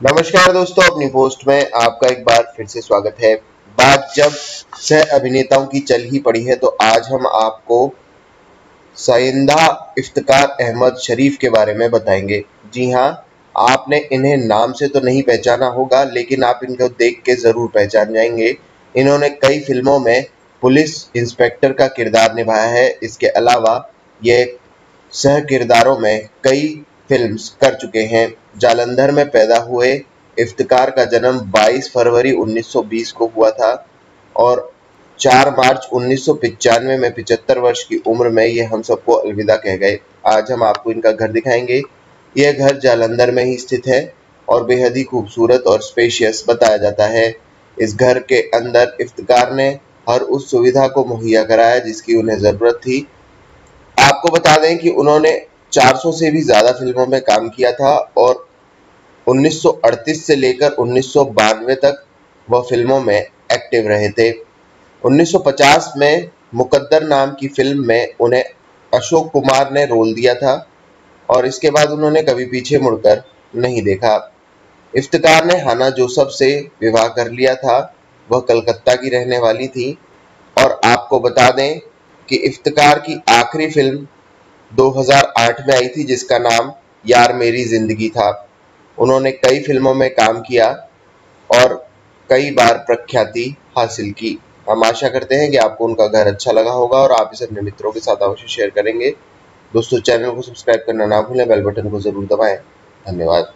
नमस्कार दोस्तों, अपनी पोस्ट में आपका एक बार फिर से स्वागत है। बात जब सह अभिनेताओं की चल ही पड़ी है तो आज हम आपको साइंदा इफ्तार अहमद शरीफ के बारे में बताएँगे। जी हाँ आपने इन्हें नाम से तो नहीं पहचाना होगा, लेकिन आप इनको देख के ज़रूर पहचान जाएँगे। इन्होंने कई फ़िल्मों में पुलिस इंस्पेक्टर का किरदार निभाया है। इसके अलावा ये सह किरदारों में कई फिल्म्स कर चुके हैं। जालंधर में पैदा हुए इफ्तिकार का जन्म 22 फरवरी 1920 को हुआ था और 4 मार्च उन्नीस में पिचहत्तर वर्ष की उम्र में ये हम सबको अलविदा कह गए। आज हम आपको इनका घर दिखाएँगे। यह घर जालंधर में ही स्थित है और बेहद ही खूबसूरत और स्पेशियस बताया जाता है। इस घर के अंदर इफ्तिकार ने हर उस सुविधा को मुहैया कराया जिसकी उन्हें ज़रूरत थी। आपको बता दें कि उन्होंने 400 से भी ज़्यादा फ़िल्मों में काम किया था और 1938 से लेकर उन्नीस सौ बानवे तक वह फ़िल्मों में एक्टिव रहे थे। 1950 में मुकद्दर नाम की फ़िल्म में उन्हें अशोक कुमार ने रोल दिया था और इसके बाद उन्होंने कभी पीछे मुड़कर नहीं देखा। इफ्तार ने हाना जोसफ से विवाह कर लिया था। वह कलकत्ता की रहने वाली थी। और आपको बता दें कि इफ्तार की आखिरी फ़िल्म 2008 में आई थी, जिसका नाम यार मेरी ज़िंदगी था। उन्होंने कई फ़िल्मों में काम किया और कई बार प्रख्याति हासिल की। हम आशा करते हैं कि आपको उनका घर अच्छा लगा होगा और आप इसे अपने मित्रों के साथ अवश्य शेयर करेंगे। दोस्तों, चैनल को सब्सक्राइब करना ना भूलें बेल बटन को ज़रूर दबाएँ। धन्यवाद।